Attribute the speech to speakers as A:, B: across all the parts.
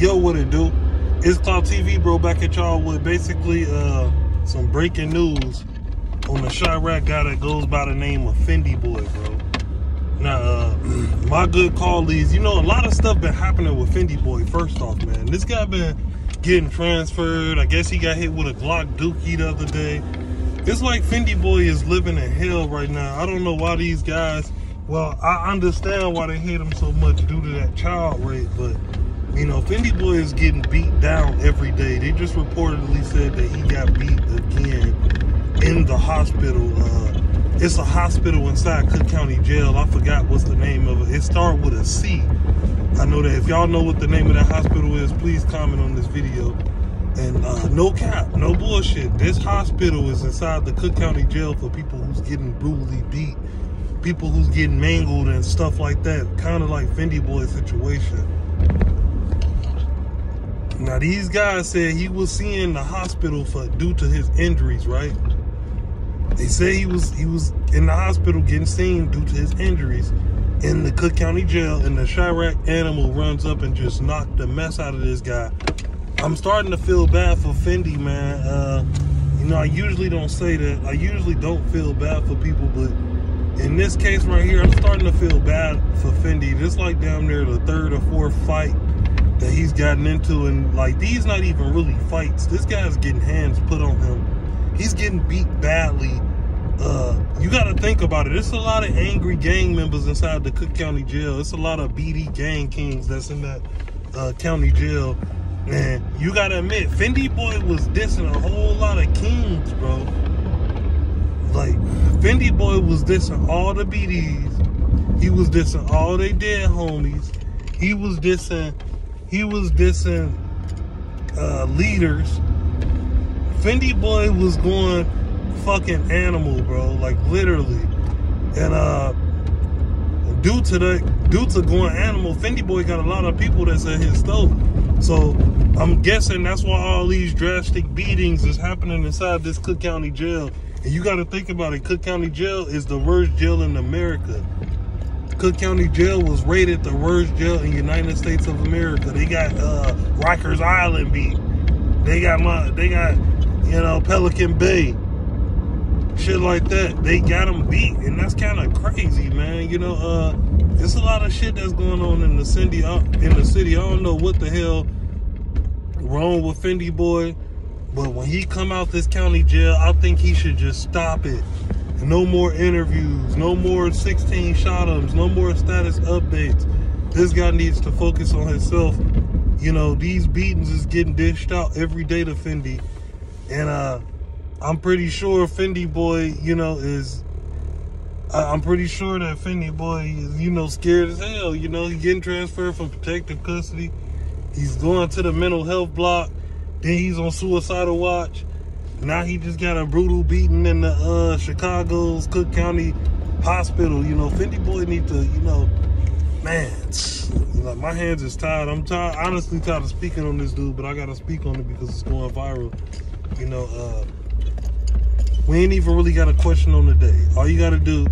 A: Yo, what it do? It's Clout TV, bro. Back at y'all with basically uh, some breaking news on the Chiraq guy that goes by the name of Fyndee Boyy, bro. Now, uh, my good colleagues, you know, a lot of stuff been happening with Fyndee Boyy. First off, man, this guy been getting transferred. I guess he got hit with a Glock Dookie the other day. It's like Fyndee Boyy is living in hell right now. I don't know why these guys. Well, I understand why they hate him so much due to that child rape, but you know, Fyndee Boyy is getting beat down every day. They just reportedly said that he got beat again in the hospital. Uh, it's a hospital inside Cook County Jail. I forgot what's the name of it. It started with a C. I know that if y'all know what the name of that hospital is, please comment on this video. And uh, no cap, no bullshit. This hospital is inside the Cook County Jail for people who's getting brutally beat, people who's getting mangled and stuff like that. Kind of like Fyndee Boyy situation. Now these guys said he was seeing the hospital for due to his injuries, right? They say he was he was in the hospital getting seen due to his injuries in the Cook County Jail, and the Chiraq animal runs up and just knocked the mess out of this guy. I'm starting to feel bad for Fyndee, man. Uh, you know, I usually don't say that. I usually don't feel bad for people, but in this case right here, I'm starting to feel bad for Fyndee. This like down there the third or fourth fight that he's gotten into and like these not even really fights. This guy's getting hands put on him. He's getting beat badly. Uh, you got to think about it. There's a lot of angry gang members inside the cook county jail. It's a lot of bd gang kings that's in that uh, county jail. And you got to admit Fyndee Boyy was dissing a whole lot of kings bro. Like Fyndee Boyy was dissing all the bds he was dissing all they dead homies. He was dissing he was dissing uh, leaders. Fyndee Boyy was going fucking animal, bro. Like literally. And uh due to the due to going animal, Fyndee Boyy got a lot of people that's at his stove. So I'm guessing that's why all these drastic beatings is happening inside this Cook County jail. And you gotta think about it, Cook County Jail is the worst jail in America. Cook County Jail was rated the worst jail in United States of America. They got uh, Rikers Island beat. They got my, they got, you know, Pelican Bay. Shit like that. They got them beat, and that's kind of crazy, man. You know, uh, there's a lot of shit that's going on in the city. Uh, in the city, I don't know what the hell wrong with Fyndee Boyy, but when he come out this county jail, I think he should just stop it. No more interviews, no more 16 shotums, no more status updates. This guy needs to focus on himself. You know, these beatings is getting dished out every day to Fyndee. And uh I'm pretty sure Fyndee Boyy, you know, is I'm pretty sure that Fyndee Boyy is, you know, scared as hell. You know, he's getting transferred from protective custody. He's going to the mental health block. Then he's on suicidal watch. Now he just got a brutal beating in the uh, Chicago's Cook County Hospital. You know, Fyndee Boyy need to, you know, man, my hands is tired. I'm tired, honestly tired of speaking on this dude, but I gotta speak on it because it's going viral. You know, uh, we ain't even really got a question on the day. All you gotta do,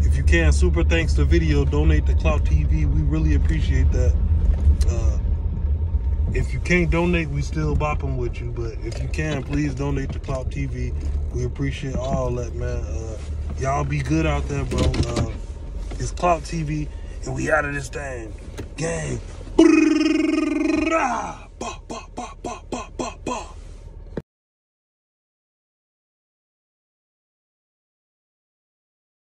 A: if you can, super thanks to video, donate to Clout TV. We really appreciate that. Uh, if you can't donate, we still bopping with you. But if you can, please donate to Clout TV. We appreciate all that, man. Uh, y'all be good out there, bro. Uh, it's Clout TV, and we out of this thing. Gang.